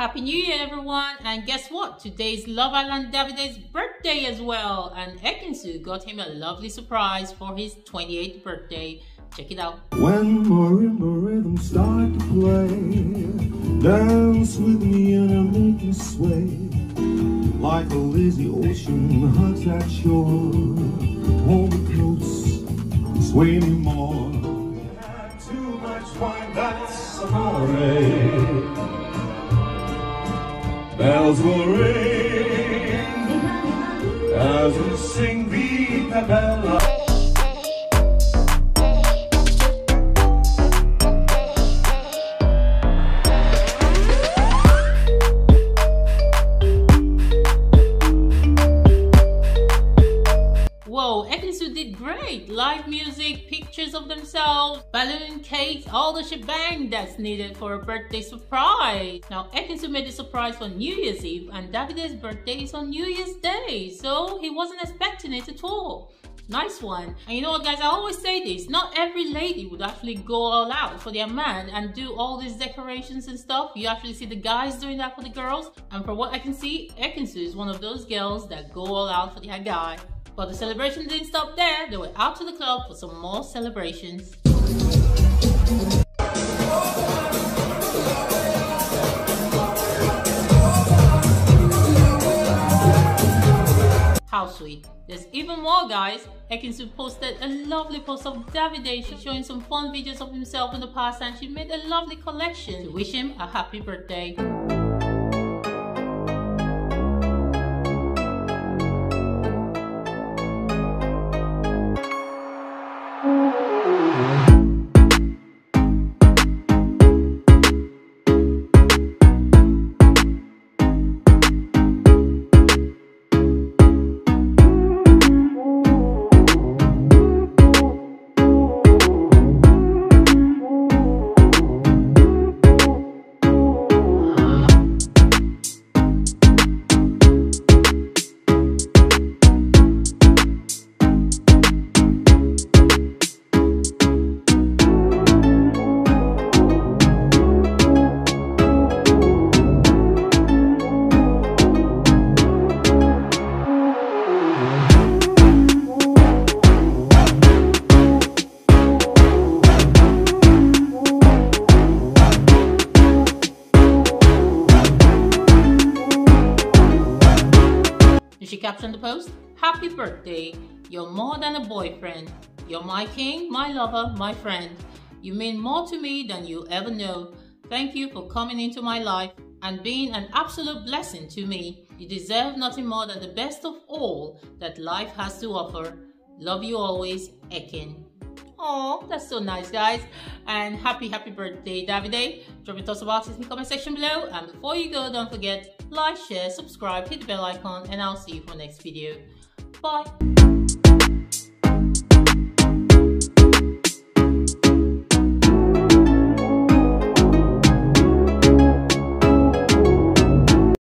Happy New Year, everyone! And guess what? Today's Love Island Davide's birthday as well. And Ekin-Su got him a lovely surprise for his 28th birthday. Check it out. When marimba rhythms start to play, dance with me and I make you sway. Like a lazy ocean hugs that shore. Hold me close, sway me more. Too much wine, that's amore bells will ring great. Live music, pictures of themselves, balloon cakes, all the shebang that's needed for a birthday surprise. Now, Ekin-Su made a surprise for New Year's Eve and Davide's birthday is on New Year's Day, so he wasn't expecting it at all. Nice one. And you know what guys, I always say this, not every lady would actually go all out for their man and do all these decorations and stuff. You actually see the guys doing that for the girls. And from what I can see, Ekin-Su is one of those girls that go all out for their guy. But the celebration didn't stop there. They went out to the club for some more celebrations. How sweet. There's even more guys. Ekin-Su posted a lovely post of Davide showing some fun videos of himself in the past and she made a lovely collection to wish him a happy birthday. She captioned the post, Happy birthday. You're more than a boyfriend. You're my king, my lover, my friend. You mean more to me than you ever know. Thank you for coming into my life and being an absolute blessing to me. You deserve nothing more than the best of all that life has to offer. Love you always, Ekin. Oh, that's so nice, guys. And happy, happy birthday, Davide. Drop your thoughts about it in the comment section below. And before you go, don't forget, like, share, subscribe, hit the bell icon, and I'll see you for next video. Bye.